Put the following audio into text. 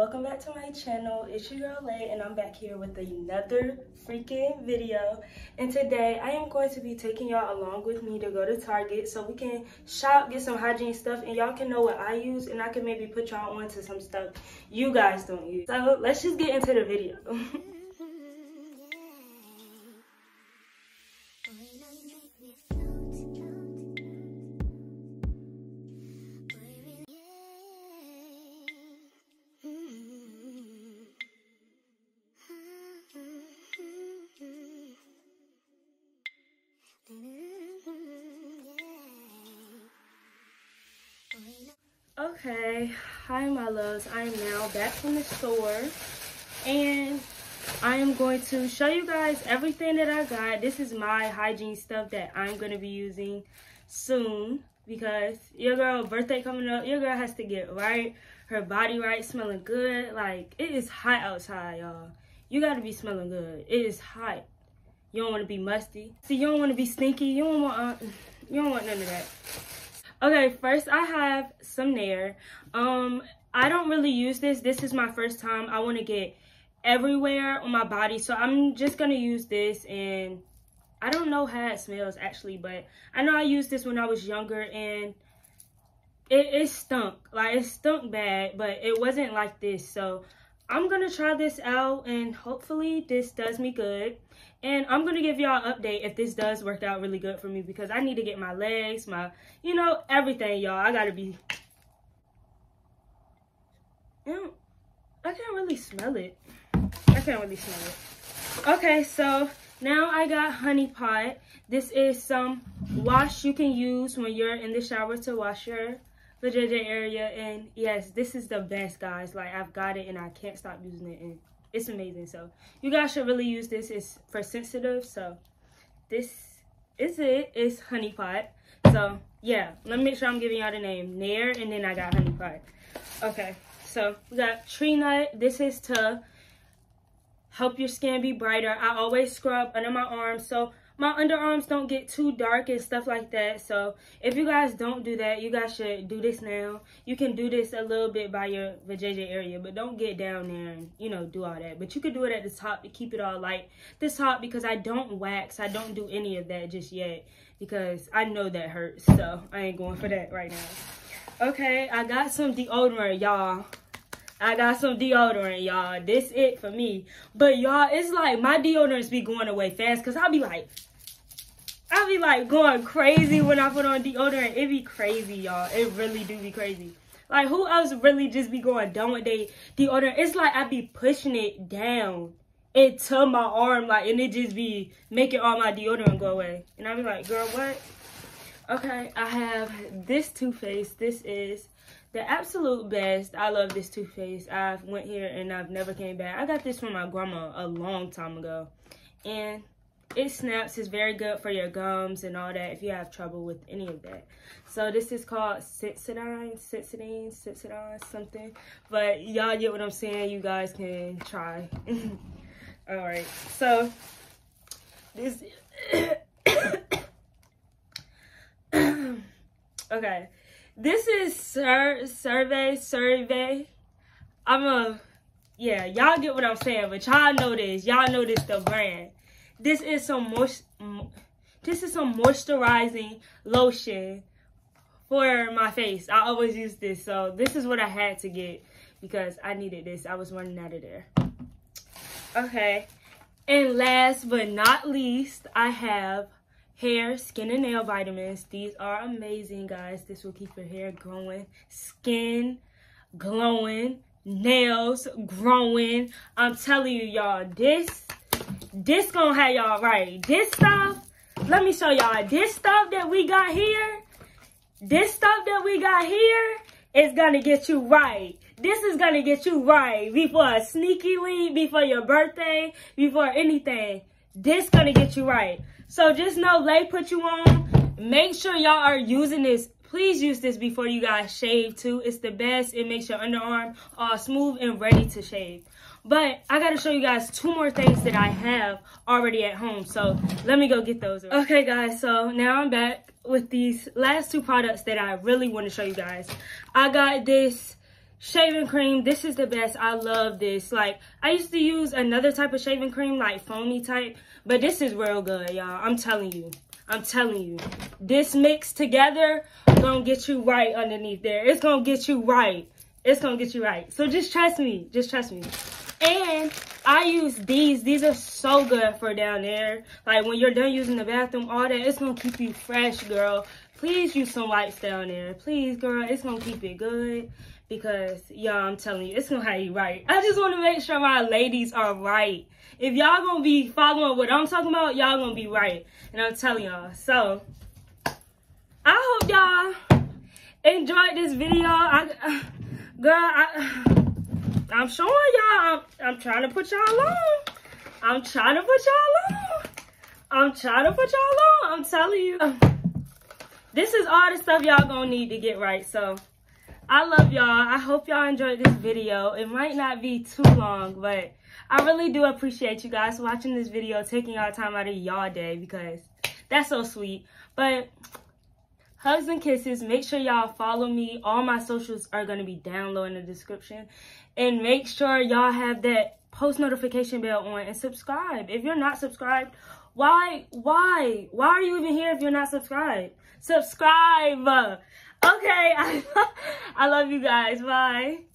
welcome back to my channel. It's your girl Lay and I'm back here with another freaking video. And today I am going to be taking y'all along with me to go to Target so we can shop get some hygiene stuff and y'all can know what I use and I can maybe put y'all on to some stuff you guys don't use. So let's just get into the video Okay, hi my loves. I am now back from the store and I am going to show you guys everything that I got. This is my hygiene stuff that I'm going to be using soon because your girl birthday coming up. Your girl has to get right, her body right, smelling good. Like, it is hot outside, y'all. You got to be smelling good. It is hot. You don't want to be musty. See, you don't want to be stinky. You don't want, uh, you don't want none of that. Okay, first I have some Nair. Um, I don't really use this. This is my first time. I want to get everywhere on my body. So I'm just going to use this and I don't know how it smells actually, but I know I used this when I was younger and it, it stunk. Like it stunk bad, but it wasn't like this. So I'm going to try this out and hopefully this does me good. And I'm going to give y'all an update if this does work out really good for me because I need to get my legs, my, you know, everything, y'all. I got to be... Mm, I can't really smell it. I can't really smell it. Okay, so now I got honey pot. This is some wash you can use when you're in the shower to wash your vajayjay area. And yes, this is the best, guys. Like, I've got it and I can't stop using it. And it's amazing. So you guys should really use this. It's for sensitive. So this is it. It's honey pot. So yeah, let me make sure I'm giving y'all the name. Nair and then I got honey pot. Okay, so we got Tree Hut. This is to help your skin be brighter. I always scrub under my arms. So my underarms don't get too dark and stuff like that. So if you guys don't do that, you guys should do this now. You can do this a little bit by your vajayjay area, but don't get down there and, you know, do all that. But you could do it at the top to keep it all light. This top because I don't wax. I don't do any of that just yet because I know that hurts. So I ain't going for that right now. Okay, I got some deodorant, y'all. I got some deodorant, y'all. This it for me. But y'all, it's like my deodorants be going away fast because I'll be like, I be like going crazy when I put on deodorant. It be crazy, y'all. It really do be crazy. Like who else really just be going done with they deodorant? It's like I be pushing it down into my arm, like, and it just be making all my deodorant go away. And I be like, girl, what? Okay, I have this toothpaste. This is the absolute best. I love this toothpaste. I've went here and I've never came back. I got this from my grandma a long time ago. And it snaps is very good for your gums and all that if you have trouble with any of that. So this is called sensodyne sensodyne sensodyne something. But y'all get what i'm saying you guys can try. All right so this okay this is Sur CeraVe CeraVe. I'm a yeah y'all get what i'm saying but y'all know this y'all know this the brand this is some moist, this is some moisturizing lotion for my face. I always use this. So this is what I had to get because I needed this. I was running out of there. Okay. And last but not least, I have hair, skin, and nail vitamins. These are amazing, guys. This will keep your hair growing, skin glowing, nails growing. I'm telling you, y'all, this this gonna have y'all right. This stuff, let me show y'all. This stuff that we got here, this stuff that we got here is gonna get you right. This is gonna get you right before a sneaky link, before your birthday, before anything. This gonna get you right. So just know Lay put you on. Make sure y'all are using this. Please use this before you guys shave too. It's the best. It makes your underarm all smooth and ready to shave. But I got to show you guys two more things that I have already at home. So let me go get those. Okay, guys. So now I'm back with these last two products that I really want to show you guys. I got this shaving cream. This is the best. I love this. Like, I used to use another type of shaving cream, like foamy type. But this is real good, y'all. I'm telling you. I'm telling you. This mixed together gonna get you right underneath there. It's gonna get you right. It's gonna get you right. So just trust me. Just trust me. And I use these. These are so good for down there. Like when you're done using the bathroom, all that, it's gonna keep you fresh, girl. Please use some wipes down there. Please, girl. It's gonna keep it good because y'all i'm telling you it's gonna have you right i just want to make sure my ladies are right if y'all gonna be following what i'm talking about y'all gonna be right and i'm telling y'all so i hope y'all enjoyed this video i girl i i'm showing y'all I'm, I'm trying to put y'all on i'm trying to put y'all on i'm trying to put y'all on i'm telling you oh. this is all the stuff y'all gonna need to get right so I love y'all. I hope y'all enjoyed this video. It might not be too long, but I really do appreciate you guys watching this video, taking y'all time out of y'all day because that's so sweet. But hugs and kisses. Make sure y'all follow me. All my socials are going to be down low in the description. And make sure y'all have that post notification bell on and subscribe. If you're not subscribed, why, why, why are you even here if you're not subscribed? Subscribe. Okay, I, I love you guys. Bye.